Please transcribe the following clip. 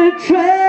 A train.